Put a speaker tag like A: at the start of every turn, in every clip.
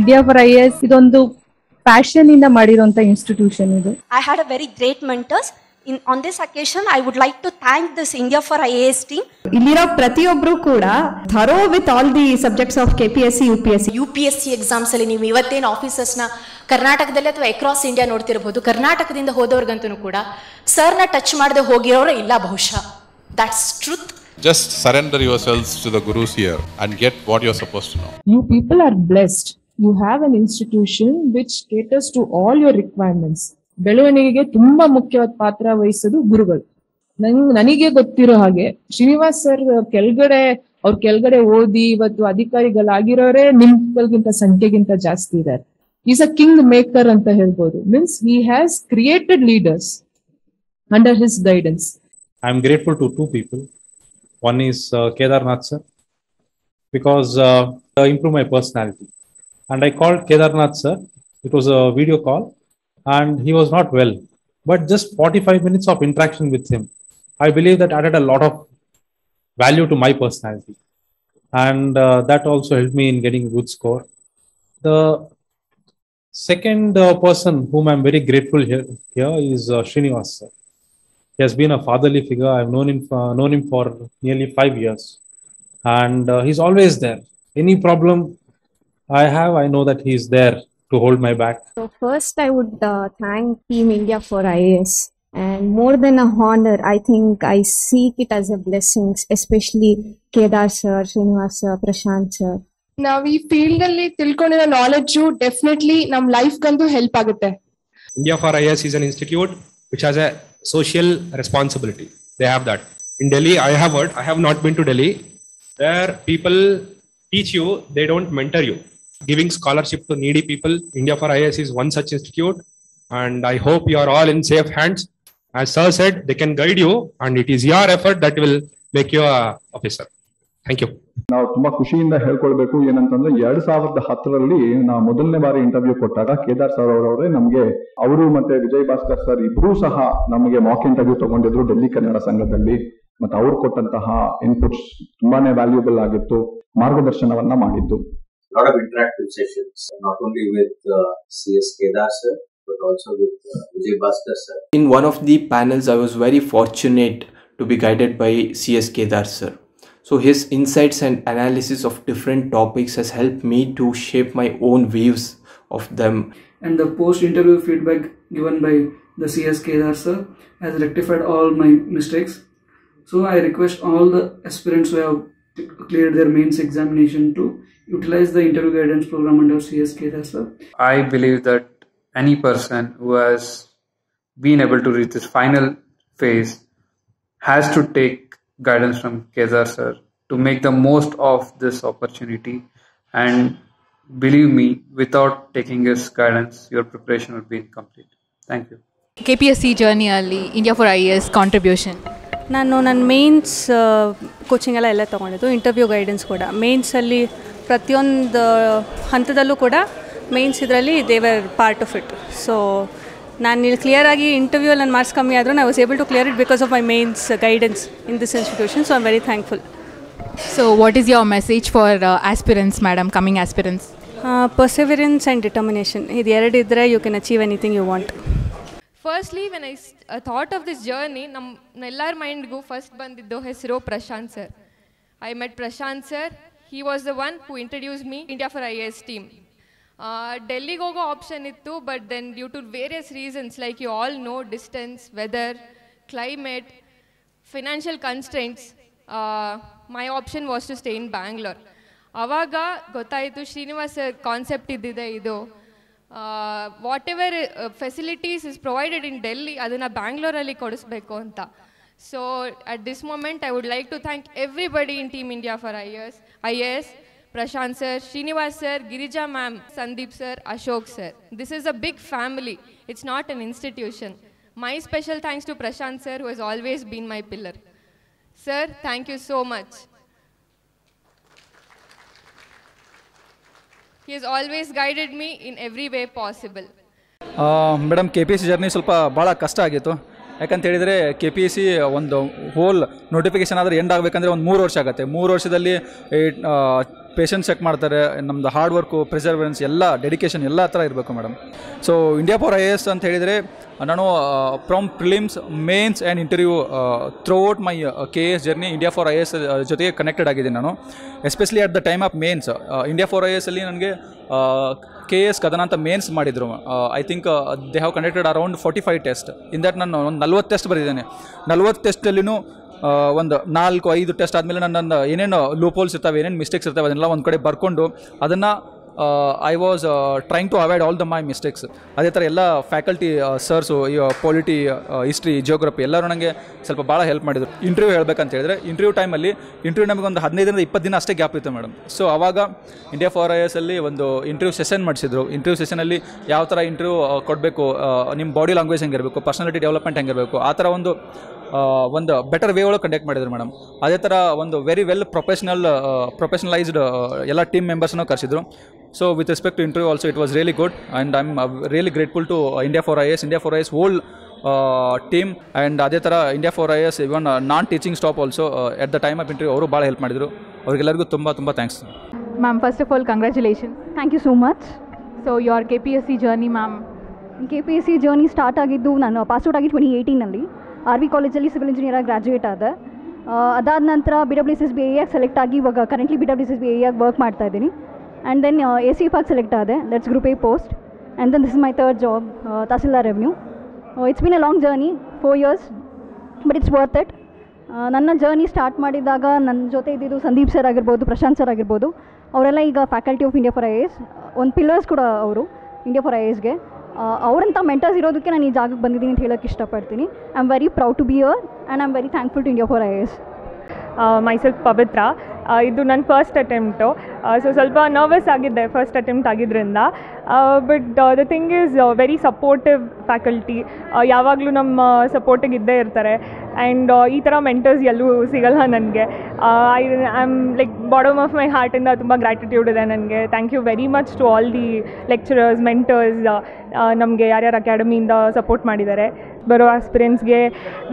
A: India for I S ಇದೊಂದು passion ಇಂದ ಮಾಡಿರುವಂತ ಇನ್ಸ್ಟಿಟ್ಯೂಷನ್ ಇದು.
B: I had a very great mentors in on this occasion I would like to thank this India for I S T
C: ಇಲ್ಲಿರೋ ಪ್ರತಿಯೊಬ್ಬರು ಕೂಡ thorough with all the subjects of K P S C U P S C
D: U P S C exams ಅಲ್ಲಿ ನೀವು ಇವತ್ತೇನು ಆಫೀಸರ್ಸ್ನ ಕರ್ನಾಟಕದಲ್ಲಿ ಅಥವಾ across India ನೋಡ್ತಿರಬಹುದು ಕರ್ನಾಟಕದಿಂದ ಹೋದವ್ರಿಗಂತೂ ಕೂಡ ಸರ್ನ ಟಚ್ ಮಾಡದೆ ಹೋಗಿರೋರು ಇಲ್ಲ ಬಹುಶಃ. That's truth
E: just surrender yourselves to the gurus here and get what you suppose to know
A: you people are blessed You have an institution which caters to all your requirements. ಬೆಳವಣಿಗೆಗೆ ತುಂಬಾ ಮುಖ್ಯವಾದ ಪಾತ್ರ ವಹಿಸೋದು ಗುರುಗಳು. ನಂಗ್ ನನಗೆ ಗೊತ್ತಿರೋ ಹಾಗೆ ಶ್ರೀನಿವಾಸ್ ಸರ್ ಕೆಳಗಡೆ, ಅವ್ರ ಕೆಳಗಡೆ ಓದಿ ಇವತ್ತು ಅಧಿಕಾರಿಗಳಾಗಿರೋರೇ ನಿಮ್ಗಳಿಗಿಂತ ಸಂಖ್ಯೆಗಿಂತ ಜಾಸ್ತಿ ಇದಾರೆ. ಈಸ್ ಅ ಕಿಂಗ್ ಮೇಕರ್ ಅಂತ ಹೇಳ್ಬೋದು. Means he has created leaders under his guidance
F: I am grateful to two people one is Kedarnath sir because improve my personality. And I called Kedarnath sir. It was a video call, and he was not well. But just 45 minutes of interaction with him, I believe that added a lot of value to my personality, and uh, that also helped me in getting a good score. The second uh, person whom I'm very grateful here, here is uh, Srinivas sir. He has been a fatherly figure. I've known him for, known him for nearly five years, and uh, he's always there. Any problem I have, I know that he's there to hold my back.
C: So first, I would uh, thank Team India for IAS. And more than a honor, I think I seek it as a blessing, especially Kedar sir, Srinivas sir, Prashant sir.
G: ನಾವ್ ಈ field ಅಲ್ಲಿ ತಿಳ್ಕೊಂಡಿರೋ knowledge definitely ನಮ್ ಲೈಫ್ಗಂತೂ help ಆಗುತ್ತೆ
H: India for IS is an institute which has a social responsibility. They have that. In Delhi, I have heard, I have not been to Delhi. There, people teach you, they don't mentor you. Giving scholarship to needy people, India for IS is one such institute. And I hope you are all in safe hands. As Sir said, they can guide you, and it is your effort that will make you a officer. Thank you.
I: ನಾವು ತುಂಬಾ ಖುಷಿಯಿಂದ ಹೇಳ್ಕೊಳ್ಬೇಕು ಏನಂತಂದ್ರೆ ಎರಡ್ ಸಾವಿರದ ಹತ್ತರಲ್ಲಿ ನಾವು ಮೊದಲನೇ ಬಾರಿ ಇಂಟರ್ವ್ಯೂ ಕೊಟ್ಟಾಗ ಕೇದಾರ್ ಸರ್ ಅವರವರೇ ನಮ್ಗೆ ಅವರು ಮತ್ತೆ ವಿಜಯ್ ಭಾಸ್ಕರ್ ಸರ್ ಇಬ್ರು ಸಹ ನಮಗೆ ಮಾಕ್ ಇಂಟರ್ವ್ಯೂ ತಗೊಂಡಿದ್ರು ಡೆಲ್ಲಿ ಕನ್ನಡ ಸಂಘದಲ್ಲಿ ಮತ್ತೆ ಅವ್ರು ಕೊಟ್ಟಂತಹ ಇನ್ಪುಟ್ಸ್ ತುಂಬಾನೇ ವ್ಯಾಲ್ಯೂಬಲ್ ಆಗಿತ್ತು ಮಾರ್ಗದರ್ಶನವನ್ನ ಮಾಡಿದ್ದು
J: lot of interactive sessions, not only with uh, CS Kedar sir, but also with uh, Vijay Bhaskar sir.
K: In one of the panels, I was very fortunate to be guided by CS Kedar sir. So his insights and analysis of different topics has helped me to shape my own views of them.
L: and the post interview feedback given by the CS Kedar sir has rectified all my mistakes. So I request all the aspirants who have cleared their mains examination to utilize the interview guidance program under CSK as well.
M: I believe that any person who has been able to reach this final phase has to take guidance from Kedar sir to make the most of this opportunity. And believe me without taking his guidance your preparation would be incomplete. Thank you.
N: Kpsc journey early india for ies contribution.
O: ನಾನು ನನ್ನ mains coaching ಎಲ್ಲ ಎಲ್ಲ ತೊಗೊಂಡಿದ್ದು interview guidance ಕೂಡ. ಮೇನ್ಸಲ್ಲಿ ಪ್ರತಿಯೊಂದು ಹಂತದಲ್ಲೂ ಕೂಡ mains ಇದರಲ್ಲಿ they were part of it so ನಾನು ಇಲ್ಲಿ ಕ್ಲಿಯರಾಗಿ ಇಂಟರ್ವ್ಯೂ ನನ್ನ ಮಾರ್ಕ್ಸ್ ಕಮ್ಮಿ ಆದರೂ I was able to clear it because of my mains guidance in this institution so I'm very thankful
N: so what is your message for aspirants madam coming aspirants
O: perseverance and determination ಇದು ಎರಡು ಇದ್ದರೆ you can achieve anything you want
P: firstly when I thought of this journey ನಮ್ಮ ಎಲ್ಲರ ಮೈಂಡ್ಗೂ first ಬಂದಿದ್ದು ಹೆಸರು Prashant sir I met Prashant sir he was the one who introduce me India for I S team ಡೆಲ್ಲಿಗೆ ಹೋಗೋ option ಇತ್ತು but then due to various reasons like you all know distance weather climate financial constraints my option was to stay in Bangalore ಆವಾಗ ಗೊತ್ತಾಯಿತು Srinivas sir concept ಇದ್ದಿದೆ ಇದು whatever facilities is provided in Delhi ಅದನ್ನು ಬ್ಯಾಂಗ್ಳೂರಲ್ಲಿ ಕೊಡಿಸ್ಬೇಕು ಅಂತ. So at this moment I would like to thank everybody in team India for I S I S Prashant sir Srinivas sir Girija ma'am Sandeep sir Ashok sir this is a big family it's not an institution my special thanks to Prashant sir who has always been my pillar sir thank you so much He has always guided me in every way possible
Q: madam K P S C journey ಸ್ವಲ್ಪ ಭಾಳ ಕಷ್ಟ ಆಗಿತ್ತು. ಯಾಕಂತ ಹೇಳಿದರೆ K P S C ಒಂದು whole notification ಆದರೆ end ಆಗಬೇಕಂದ್ರೆ ಒಂದು ಮೂರು ವರ್ಷ ಆಗುತ್ತೆ. ಮೂರು ವರ್ಷದಲ್ಲಿ ಪೇಷನ್ಸ್ ಚೆಕ್ ಮಾಡ್ತಾರೆ ನಮ್ಮದು ಹಾರ್ಡ್ ವರ್ಕು ಪ್ರಿಸರ್ವೆನ್ಸ್ ಎಲ್ಲ ಡೆಡಿಕೇಶನ್ ಎಲ್ಲ ಥರ ಇರಬೇಕು madam so India for I A S ಅಂತ ಹೇಳಿದರೆ, ನಾನು from prelims mains and interview throughout my K S journey India for I S ಜೊತೆಗೆ ಕನೆಕ್ಟೆಡ್ ಆಗಿದ್ದೀನಿ ನಾನು. Especially at the time of mains India for I S ಅಲ್ಲಿ ನನಗೆ K S ಕದನ ಅಂತ ಮೇನ್ಸ್ ಮಾಡಿದರು. I think they have conducted around forty five test in that ನಾನು ಒಂದು ನಲ್ವತ್ತು ಟೆಸ್ಟ್ ಬರೆದಿದ್ದೇನೆ. ನಲ್ವತ್ತು ಟೆಸ್ಟಲ್ಲಿನೂ ಒಂದು ನಾಲ್ಕು, ಐದು ಟೆಸ್ಟ್ ಆದಮೇಲೆ ನನ್ನ ಏನೇನು ಲೂಪೋಲ್ಸ್ ಇರ್ತವೆ, ಏನೇನು ಮಿಸ್ಟೇಕ್ಸ್ ಇರ್ತವೆ, ಅದನ್ನೆಲ್ಲ ಒಂದು ಕಡೆ ಬರ್ಕೊಂಡು ಅದನ್ನು I was trying to avoid all the my mistakes ಅದೇ ಥರ ಎಲ್ಲ faculty sirs polity history geography ಎಲ್ಲರೂ ನನಗೆ ಸ್ವಲ್ಪ ಭಾಳ ಹೆಲ್ಪ್ ಮಾಡಿದರು. ಇಂಟರ್ವ್ಯೂ ಹೇಳಬೇಕಂತ ಹೇಳಿದ್ರೆ ಇಂಟರ್ವ್ಯೂ ಟೈಮಲ್ಲಿ ಇಂಟರ್ವ್ಯೂ ನಮಗೆ ಒಂದು ಹದಿನೈದರಿಂದ ಇಪ್ಪತ್ತು ದಿನ ಅಷ್ಟೇ ಗ್ಯಾಪ್ ಇತ್ತು ಮೇಡಮ್ ಸೊ ಆವಾಗ ಇಂಡಿಯಾ ಫಾರ್ ಐ ಒಂದು ಇಂಟರ್ವ್ಯೂ ಸೆಷನ್ ಮಾಡಿಸಿದ್ರು. ಇಂಟರ್ವ್ಯೂ ಸೆಷನಲ್ಲಿ ಯಾವ ಥರ ಇಂಟರ್ವ್ಯೂ ಕೊಡಬೇಕು ನಿಮ್ಮ ಬಾಡಿ ಲ್ಯಾಂಗ್ವೇಜ್ ಹೆಂಗಿರಬೇಕು ಪರ್ಸನಾಲಿಟಿ ಡೆವಲಪ್ಮೆಂಟ್ ಹೆಂಗಿರಬೇಕು, ಆ ಥರ ಒಂದು ಒಂದು ಬೆಟರ್ ವೇ ಒಳಗೆ ಕಂಡಕ್ಟ್ ಮಾಡಿದ್ರು ಮೇಡಮ್ ಅದೇ ಥರ ಒಂದು ವೆರಿ ವೆಲ್ ಪ್ರೊಫೆಷ್ನಲ್ ಪ್ರೊಫೆಷನಲೈಸ್ಡ್ ಎಲ್ಲ ಟೀಮ್ ಮೆಂಬರ್ಸ್ನೂ ಕರೆಸಿದ್ರು. So with respect to interview also it was really good and I am really grateful to India for I S India for I S whole team and ಅದೇ ಥರ India for I S even non teaching staff also at the time of interview ಅವರು ಭಾಳ help ಮಾಡಿದರು. ಅವ್ರಿಗೆಲ್ಲರಿಗೂ ತುಂಬ ತುಂಬ thanks
N: ma'am first of all congratulation
R: thank you so much
N: so your K P S C journey ma'am
R: K P S C journey start ಆಗಿದ್ದು ನಾನು pass out ಆಗಿ twenty ಏಯ್ಟೀನಲ್ಲಿ ಆರ್ ವಿ ಕಾಲೇಜಲ್ಲಿ ಸಿವಿಲ್ ಇಂಜಿನಿಯರಾಗಿ ಗ್ರಾಜುಯೇಟ್ ಆದ. ಅದಾದ ನಂತರ B W C S B A select ಆಗಿ ಇವಾಗ currently B W S S B A work ಮಾಡ್ತಾ ಇದ್ದೀನಿ. And then A C F ಆಗಿ ಸೆಲೆಕ್ಟ್ ಆದೆ. That's group A post and then this is my third job tahsildar revenue it's been a long journey four years but it's worth it ನನ್ನ journey start ಮಾಡಿದಾಗ ನನ್ನ ಜೊತೆ ಇದ್ದಿದ್ದು Sandeep sir ಆಗಿರ್ಬೋದು, Prashant sir ಆಗಿರ್ಬೋದು. ಅವರೆಲ್ಲ ಈಗ faculty of India for I S ಒಂದು ಪಿಲ್ಲರ್ಸ್ ಕೂಡ ಅವರು ಇಂಡಿಯಾ ಫಾರ್ ಐ ಎಸ್ಗೆ ಅವರಂಥ ಮೆಂಟರ್ಸ್ ಇರೋದಕ್ಕೆ ನಾನು ಈ ಜಾಗಕ್ಕೆ ಬಂದಿದ್ದೀನಿ ಅಂತ ಹೇಳೋಕ್ಕೆ ಇಷ್ಟಪಡ್ತೀನಿ. I am very proud to be here and I am very thankful to India for I
S: S myself Pavithra. ಇದು ನನ್ನ ಫಸ್ಟ್ ಅಟೆಂಪ್ಟು ಸೊ ಸ್ವಲ್ಪ ನರ್ವಸ್ ಆಗಿದ್ದೆ ಫಸ್ಟ್ ಅಟೆಂಪ್ಟ್ ಆಗಿದ್ದರಿಂದ but the thing is very supportive faculty ಯಾವಾಗಲೂ ನಮ್ಮ ಸಪೋರ್ಟಿಗೆ ಇದ್ದೇ ಇರ್ತಾರೆ. And ಈ ಥರ ಮೆಂಟರ್ಸ್ ಎಲ್ಲೂ ಸಿಗಲ್ಲ ನನಗೆ. I am like bottom of my ಹಾರ್ಟಿಂದ ತುಂಬ ಗ್ರ್ಯಾಟಿಟ್ಯೂಡ್ ಇದೆ ನನಗೆ. Thank you very much to all the lecturers mentors ನಮಗೆ ಯಾರ್ಯಾರು ಅಕಾಡೆಮಿಯಿಂದ ಸಪೋರ್ಟ್ ಮಾಡಿದ್ದಾರೆ. ಬರೋ ಆಸ್ಪಿರೆಂಟ್ಸ್ಗೆ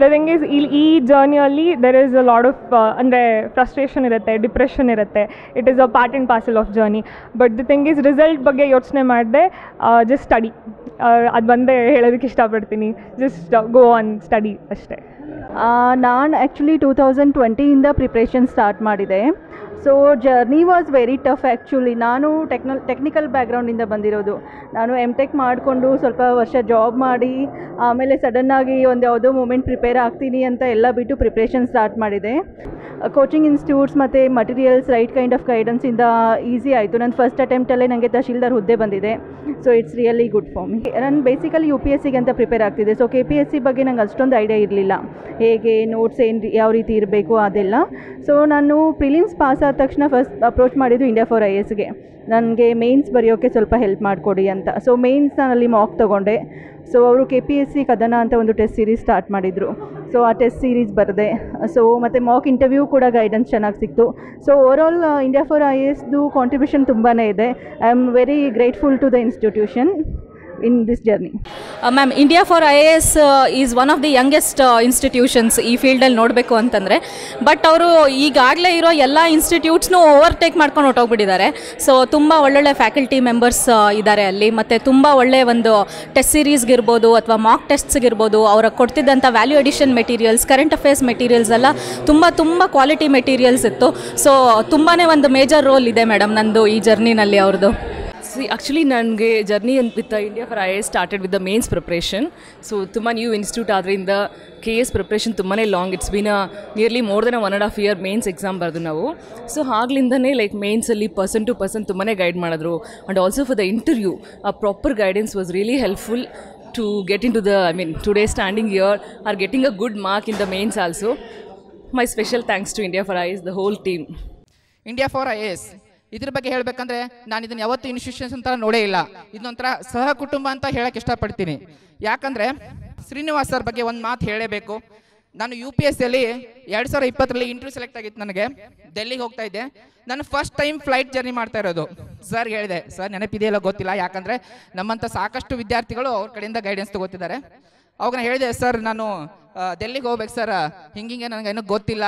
S: ದ ಥಿಂಗ್ ಈಸ್ ಇಲ್ಲಿ ಈ ಜರ್ನಿಯಲ್ಲಿ there is a lot of ಅಂದರೆ ಫ್ರಸ್ಟ್ರೇಷನ್ ಇರುತ್ತೆ ಡಿಪ್ರೆಷನ್ ಇರುತ್ತೆ. It is a part and parcel of journey but the thing is result ಬಗ್ಗೆ ಯೋಚನೆ ಮಾಡಿದೆ ಜಸ್ಟ್ ಸ್ಟಡಿ ಅದು ಬಂದೇ ಹೇಳೋದಕ್ಕೆ ಇಷ್ಟಪಡ್ತೀನಿ. ಜಸ್ಟ್ ಗೋ ಆನ್ ಸ್ಟಡಿ ಅಷ್ಟೇ.
T: ನಾನು ಆ್ಯಕ್ಚುಲಿ ಟೂ ತೌಸಂಡ್ ಟ್ವೆಂಟಿಯಿಂದ ಪ್ರಿಪ್ರೇಷನ್ ಸ್ಟಾರ್ಟ್ ಮಾಡಿದೆ. So journey was very tough actually ನಾನು ಟೆಕ್ನಲ್ ಟೆಕ್ನಿಕಲ್ ಬ್ಯಾಕ್ಗ್ರೌಂಡಿಂದ ಬಂದಿರೋದು. ನಾನು ಎಂ ಟೆಕ್ ಮಾಡಿಕೊಂಡು ಸ್ವಲ್ಪ ವರ್ಷ ಜಾಬ್ ಮಾಡಿ, ಆಮೇಲೆ ಸಡನ್ನಾಗಿ ಒಂದು ಯಾವುದೋ ಮೂಮೆಂಟ್ ಪ್ರಿಪೇರ್ ಆಗ್ತೀನಿ ಅಂತ ಎಲ್ಲ ಬಿಟ್ಟು ಪ್ರಿಪ್ರೇಷನ್ ಸ್ಟಾರ್ಟ್ ಮಾಡಿದೆ. ಕೋಚಿಂಗ್ ಇನ್ಸ್ಟಿಟ್ಯೂಟ್ಸ್ ಮತ್ತು ಮಟೀರಿಯಲ್ಸ್ ರೈಟ್ ಕೈಂಡ್ ಆಫ್ ಗೈಡೆನ್ಸಿಂದ ಈಸಿ ಆಯಿತು. ನನ್ನ ಫಸ್ಟ್ ಅಟೆಂಪ್ಟಲ್ಲೇ ನನಗೆ ತಹಶೀಲ್ದಾರ್ ಹುದ್ದೆ ಬಂದಿದೆ. So it's really good for me ನಾನು ಬೇಸಿಕಲಿ ಯು ಪಿ ಎಸ್ ಸಿಗೆ ಅಂತ ಪ್ರಿಪೇರ್ ಆಗ್ತಿದೆ so K P S C ಬಗ್ಗೆ ನಂಗೆ ಅಷ್ಟೊಂದು ಐಡಿಯಾ ಇರಲಿಲ್ಲ. ಹೇಗೆ ನೋಟ್ಸ್ ಏನು ಯಾವ ರೀತಿ ಇರಬೇಕು ಅದೆಲ್ಲ. ಸೊ ನಾನು ಪ್ರಿಲಿಮ್ಸ್ ಪಾಸ್ ಆದ ತಕ್ಷಣ ಫಸ್ಟ್ ಅಪ್ರೋಚ್ ಮಾಡಿದ್ದು ಇಂಡಿಯಾ ಫಾರ್ ಐ ಎಸ್ಗೆ ನನಗೆ ಮೇನ್ಸ್ ಬರೆಯೋಕ್ಕೆ ಸ್ವಲ್ಪ ಹೆಲ್ಪ್ ಮಾಡಿಕೊಡಿ ಅಂತ. ಸೊ ಮೇನ್ಸ್ ನಾನಲ್ಲಿ ಮಾಕ್ ತೊಗೊಂಡೆ. ಸೊ ಅವರು K P S C Kadana ಅಂತ ಒಂದು ಟೆಸ್ಟ್ ಸೀರೀಸ್ ಸ್ಟಾರ್ಟ್ ಮಾಡಿದರು. ಸೊ ಆ ಟೆಸ್ಟ್ ಸೀರೀಸ್ ಬರದೆ. ಸೊ ಮತ್ತು ಮಾಕ್ ಇಂಟರ್ವ್ಯೂ ಕೂಡ ಗೈಡೆನ್ಸ್ ಚೆನ್ನಾಗಿ ಸಿಕ್ತು. So overall India for I ಎಸ್ದು contribution ತುಂಬಾ ಇದೆ. I am very grateful to the institution in this journey
U: ma'am India for I A S is one of the youngest institutions ಈ ಫೀಲ್ಡಲ್ಲಿ ನೋಡಬೇಕು ಅಂತಂದರೆ. But ಅವರು ಈಗಾಗಲೇ ಇರೋ ಎಲ್ಲ ಇನ್ಸ್ಟಿಟ್ಯೂಟ್ಸ್ನು ಓವರ್ಟೇಕ್ ಮಾಡ್ಕೊಂಡು ಹೊಟ್ಟೋಗ್ಬಿಟ್ಟಿದ್ದಾರೆ ಸೊ ತುಂಬ ಒಳ್ಳೊಳ್ಳೆ ಫ್ಯಾಕಲ್ಟಿ ಮೆಂಬರ್ಸ್ ಇದ್ದಾರೆ ಅಲ್ಲಿ. ಮತ್ತು ತುಂಬ ಒಳ್ಳೆ ಒಂದು ಟೆಸ್ಟ್ ಸೀರೀಸ್ಗಿರ್ಬೋದು ಅಥವಾ ಮಾಕ್ ಟೆಸ್ಟ್ಸ್ಗಿರ್ಬೋದು ಅವ್ರಿಗೆ ಕೊಡ್ತಿದ್ದಂಥ value addition materials current affairs materials ಎಲ್ಲ ತುಂಬ ತುಂಬ ಕ್ವಾಲಿಟಿ ಮೆಟೀರಿಯಲ್ಸ್ ಇತ್ತು. ಸೊ ತುಂಬಾ ಒಂದು ಮೇಜರ್ ರೋಲ್ ಇದೆ ಮೇಡಮ್ ನಂದು ಈ ಜರ್ನಿನಲ್ಲಿ ಅವ್ರದ್ದು
V: ಸಿ ಆ್ಯಕ್ಚುಲಿ ನನಗೆ journey with India for I S started with the mains preparation so ತುಂಬ ನ್ಯೂ ಇನ್ಸ್ಟಿಟ್ಯೂಟ್ ಆದ್ದರಿಂದ ಕೆ ಎಸ್ ಪ್ರಿಪ್ರೇಷನ್ ತುಂಬಾ long it's been nearly more than one and half year mains exam ಬರೆದು ನಾವು. So ಆಗ್ಲಿಂದನೇ like ಮೇನ್ಸಲ್ಲಿ person to person ತುಂಬಾ guide ಮಾಡಿದ್ರು. And also for the interview ಆ proper guidance was really helpful to get in to the I mean today standing year or getting a good mark in the mains also my special thanks to India for I S the whole team
W: India for I S ಇದ್ರ ಬಗ್ಗೆ ಹೇಳ್ಬೇಕಂದ್ರೆ ನಾನು ಇದನ್ನ ಯಾವತ್ತು institutions ಅಂತ ನೋಡೇ ಇಲ್ಲ. ಇದೊಂಥರ ಸಹ ಕುಟುಂಬ ಅಂತ ಹೇಳಕ್ ಇಷ್ಟಪಡ್ತೀನಿ. ಯಾಕಂದ್ರೆ ಶ್ರೀನಿವಾಸ್ ಸರ್ ಬಗ್ಗೆ ಒಂದು ಮಾತು ಹೇಳಬೇಕು. ನಾನು ಯು ಪಿ ಎಸ್ ಅಲ್ಲಿ ಎರಡ್ ಸಾವಿರ ಇಪ್ಪತ್ತರಲ್ಲಿ ಇಂಟರ್ವ್ಯೂ ಸೆಲೆಕ್ಟ್ ಆಗಿತ್ತು ನನಗೆ. ಡೆಲ್ಲಿಗೆ ಹೋಗ್ತಾ ಇದ್ದೆ. ನಾನು ಫಸ್ಟ್ ಟೈಮ್ ಫ್ಲೈಟ್ ಜರ್ನಿ ಮಾಡ್ತಾ ಇರೋದು. ಸರ್ ಹೇಳಿದೆ ಸರ್ ನೆನಪಿದೆಯಲ್ಲ ಗೊತ್ತಿಲ್ಲ. ಯಾಕಂದ್ರೆ ನಮ್ಮಂಥ ಸಾಕಷ್ಟು ವಿದ್ಯಾರ್ಥಿಗಳು ಅವ್ರ ಕಡೆಯಿಂದ ಗೈಡೆನ್ಸ್ ತಗೋತಿದ್ದಾರೆ. ಅವಾಗ ನಾನು ಹೇಳಿದೆ ಸರ್ ನಾನು ಡೆಲ್ಲಿಗೆ ಹೋಗ್ಬೇಕು ಸರ್? ಹಿಂಗಿಂಗೆ ನನಗೆ ಏನೋ ಗೊತ್ತಿಲ್ಲ.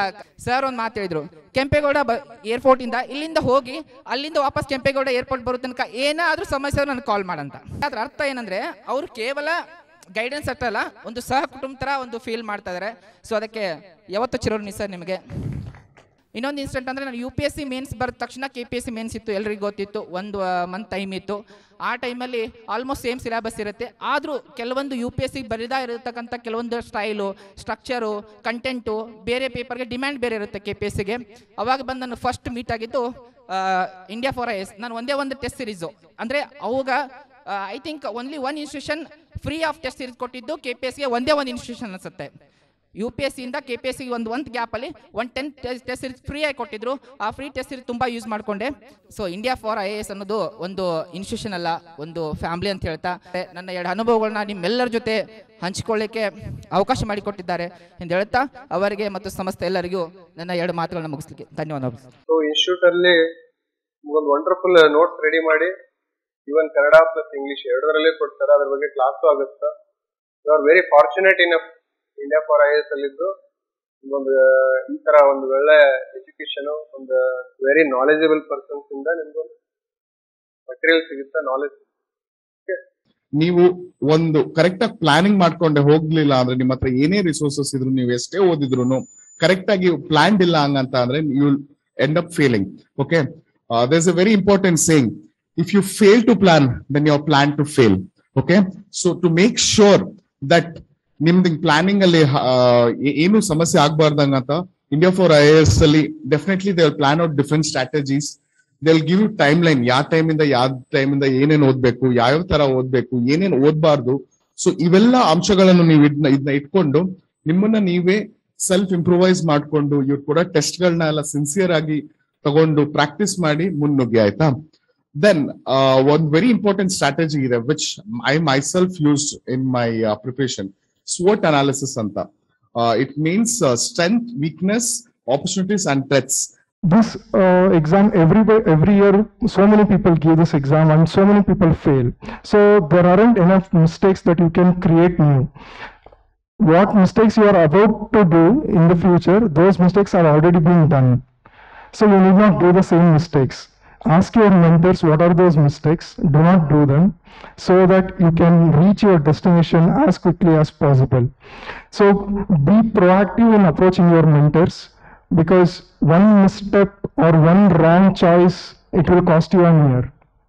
W: ಸರ್ ಒಂದು ಮಾತು ಹೇಳಿದ್ರು. ಕೆಂಪೇಗೌಡ ಬ ಏರ್ಪೋರ್ಟ್ ಇಂದ ಇಲ್ಲಿಂದ ಹೋಗಿ ಅಲ್ಲಿಂದ ವಾಪಸ್ ಕೆಂಪೇಗೌಡ ಏರ್ಪೋರ್ಟ್ ಬರೋ ತನಕ ಏನಾದರೂ ಸಮಸ್ಯೆ ನನಗೆ ಕಾಲ್ ಮಾಡಂತ. ಅದ್ರ ಅರ್ಥ ಏನಂದ್ರೆ ಅವರು ಕೇವಲ ಗೈಡೆನ್ಸ್ ಅಷ್ಟಲ್ಲ ಒಂದು ಸಹ ಕುಟುಂಬ ಥರ ಒಂದು ಫೀಲ್ ಮಾಡ್ತಾ ಇದ್ದಾರೆ ಸೊ ಅದಕ್ಕೆ ಯಾವತ್ತೂ ಚಿರೋನಿ ಸರ್ ನಿಮಗೆ. ಇನ್ನೊಂದು ಇನ್ಸಿಡೆಂಟ್ ಅಂದ್ರೆ ನಾನು U P S C mains ಬರೆದ ತಕ್ಷಣ K P S C mains ಇತ್ತು, ಎಲ್ರಿಗೂ ಗೊತ್ತಿತ್ತು, ಒಂದು ಮಂತ್ ಟೈಮ್ ಇತ್ತು. ಆ ಟೈಮಲ್ಲಿ ಆಲ್ಮೋಸ್ಟ್ ಸೇಮ್ ಸಿಲೆಬಸ್ ಇರುತ್ತೆ. ಆದರೂ ಕೆಲವೊಂದು ಯು ಪಿ ಎಸ್ ಸಿ ಬರಿದಾ ಇರತಕ್ಕಂಥ ಕೆಲವೊಂದು ಸ್ಟೈಲು ಸ್ಟ್ರಕ್ಚರು ಕಂಟೆಂಟು ಬೇರೆ ಪೇಪರ್ಗೆ ಡಿಮ್ಯಾಂಡ್ ಬೇರೆ ಇರುತ್ತೆ ಕೆ ಪಿ ಎಸ್ ಸಿಗೆ ಅವಾಗ ಬಂದು ನಾನು ಫಸ್ಟ್ ಮೀಟ್ ಆಗಿದ್ದು ಇಂಡಿಯಾ ಫಾರ್ ಐ ಎಸ್ ನಾನು ಒಂದೇ ಒಂದು ಟೆಸ್ಟ್ ಸಿರೀಸು ಅಂದರೆ ಅವಾಗ I think only one institution free of test series ಕೊಟ್ಟಿದ್ದು ಕೆ ಪಿ ಎಸ್ಗೆ ಒಂದೇ ಒಂದು ಇನ್ಸ್ಟಿಟ್ಯೂಷನ್ ಅನ್ಸುತ್ತೆ. ಯು ಪಿ ಎಸ್ ಸಿಯಿಂದ ಕೆ ಪಿ ಎಸ್ ಸಿಗೆ ಒಂದು ಒಂದು ಗ್ಯಾಪಲ್ಲಿ one ten test series free ಆಗಿ ಕೊಟ್ಟಿದ್ರು. ಆ ಫ್ರೀ ಟೆಸ್ಟ್ ಸೀರೀಸ್ ತುಂಬ ಯೂಸ್ ಮಾಡಿಕೊಂಡೆ. So India for I A S ಅನ್ನೋದು ಒಂದು ಇನ್ಸ್ಟಿಟ್ಯೂಷನ್ ಅಲ್ಲ, ಒಂದು ಫ್ಯಾಮಿಲಿ ಅಂತ ಹೇಳ್ತಾ. ನನ್ನ ಎರಡು ಅನುಭವಗಳನ್ನ ನಿಮ್ಮೆಲ್ಲರ ಜೊತೆ ಹಂಚಿಕೊಳ್ಳಿಕ್ಕೆ ಅವಕಾಶ ಮಾಡಿಕೊಟ್ಟಿದ್ದಾರೆ ಎಂದು ಹೇಳ್ತಾ, ಅವರಿಗೆ ಮತ್ತು ಸಂಸ್ಥೆ ಎಲ್ಲರಿಗೂ ನನ್ನ ಎರಡು ಮಾತುಗಳನ್ನ ಮುಗಿಸ್ಲಿಕ್ಕೆ ಧನ್ಯವಾದಗಳು
X: ಸೊ ಇನ್ಸ್ಟಿಟ್ಯೂಟ್ ಅಲ್ಲಿ ಒಂದು ವಂಡರ್ಫುಲ್ ನೋಟ್ಸ್ ರೆಡಿ ಮಾಡಿ ಇವನ್ ಕನ್ನಡ ಪ್ಲಸ್ ಇಂಗ್ಲಿಷ್ ಎರಡರಲ್ಲೇ ಕೊಡ್ತಾರೆ. ಅದ್ರ ಬಗ್ಗೆ ಕ್ಲಾಸು ಆಗುತ್ತೆ. You are very fortunate in India for I S ಅಲ್ಲಿದ್ದು ಒಂದು, ಈ ತರ ಒಂದು ಒಳ್ಳೆ ಎಜುಕೇಶನ್ ಒಂದು ವೆರಿ ನಾಲೆಜಬಲ್ ಪರ್ಸನ್ಸ್ ಇಂದ ನಿಮ್ಗೊಂದು ಮಟೀರಿಯಲ್ ಸಿಗುತ್ತೆ ನಾಲೆಜ್
Y: ನೀವು ಒಂದು ಕರೆಕ್ಟ್ ಆಗಿ ಪ್ಲಾನಿಂಗ್ ಮಾಡ್ಕೊಂಡೆ ಹೋಗ್ಲಿಲ್ಲ ಅಂದ್ರೆ ನಿಮ್ಮ ಹತ್ರ ಏನೇ ರಿಸೋರ್ಸಸ್ ಇದ್ರು ನೀವು ಎಷ್ಟೇ ಓದಿದ್ರು ಕರೆಕ್ಟ್ ಆಗಿ ಪ್ಲಾನ್ಡ್ ಇಲ್ಲ ಹಂಗಂತ ಅಂದ್ರೆ you end up failing okay there's a very important saying if you fail to plan then you plan to fail okay so to make sure that ನಿಮ್ದು ಪ್ಲಾನಿಂಗ್ ಅಲ್ಲಿ ಏನು ಸಮಸ್ಯೆ ಆಗ್ಬಾರ್ದಂಗ ಅಂತ ಇಂಡಿಯಾ ಫಾರ್ ಐ ಎಸ್ ಅಲ್ಲಿ definitely they plan out different strategies they give you timeline ಯಾವ time ಇಂದ ಯಾವ ಟೈಮ್ ಇಂದ ಏನೇನ್ ಓದ್ಬೇಕು ಯಾವ್ಯಾವ ತರ ಓದ್ಬೇಕು, ಏನೇನ್ ಓದ್ಬಾರ್ದು. ಸೊ ಇವೆಲ್ಲ ಅಂಶಗಳನ್ನು ನೀವು ಇದನ್ನ ಇದನ್ನ ಇಟ್ಕೊಂಡು ನಿಮ್ಮನ್ನ ನೀವೇ ಸೆಲ್ಫ್ ಇಂಪ್ರೂವೈಸ್ ಮಾಡ್ಕೊಂಡು, ಇವ್ರು ಕೂಡ ಟೆಸ್ಟ್ ಗಳನ್ನ ಎಲ್ಲ ಸಿನ್ಸಿಯರ್ ಆಗಿ ತಗೊಂಡು ಪ್ರಾಕ್ಟೀಸ್ ಮಾಡಿ ಮುನ್ನುಗ್ಗಿ, ಆಯ್ತಾ? ದೆನ್ ಒಂದು ವೆರಿ ಇಂಪಾರ್ಟೆಂಟ್ ಸ್ಟ್ರಾಟಜಿ ಇದೆ which I myself use in my preparation ಸ್ವೋಟ್ analysis ಅಂತ it means strength weakness opportunities and threats
Z: this uh, exam every every year so many people give this exam and so many people fail so there aren't enough mistakes that you can create new what mistakes you are about to do in the future those mistakes are already being done so you need not do the same mistakes ask your mentors what are those mistakes. Do not do them so that you can reach your destination as quickly as possible. So be proactive in approaching your mentors because one misstep or one wrong choice it will cost you an year